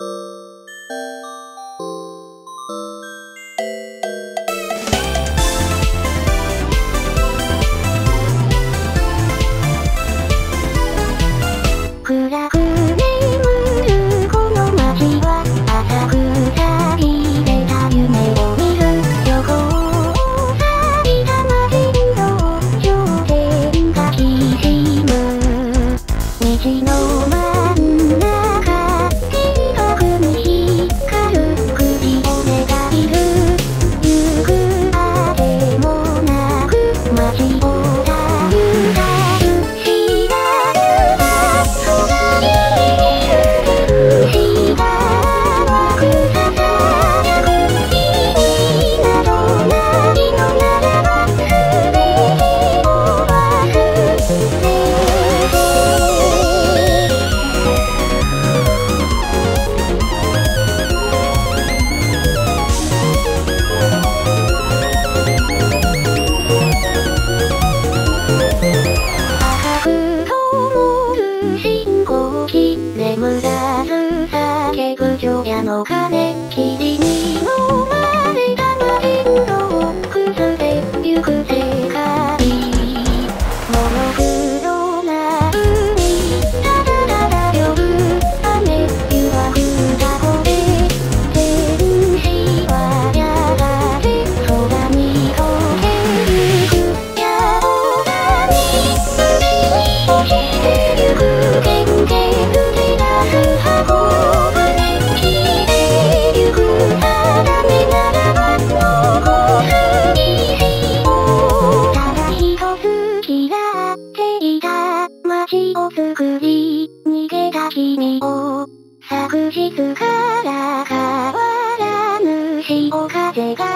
you お金ぐり、逃げた君を。昨日から変わらぬ潮風が